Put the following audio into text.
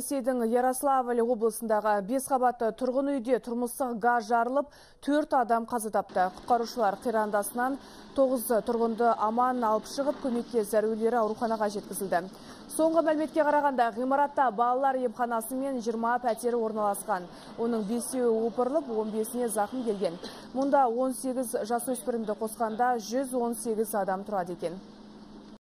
ресейдің ярославль облысындағы бес қабатты тұрғын үйде тұрмыстық газ жарылып төрт адам қаза тапты. Құтқарушылар қирандасынан тоғыз тұрғынды аман алып шығып көмекке зәрулері ауруханаға жеткізілді. Соңғы мәліметке қарағанда ғимаратта балалар емханасы мен 20 пәтері орналасқан. Оның бесеуі опырылып он бесіне зақым келген. Мұнда он сегіз жасөспірімді қосқанда жүз он сегіз адам тұрады екен.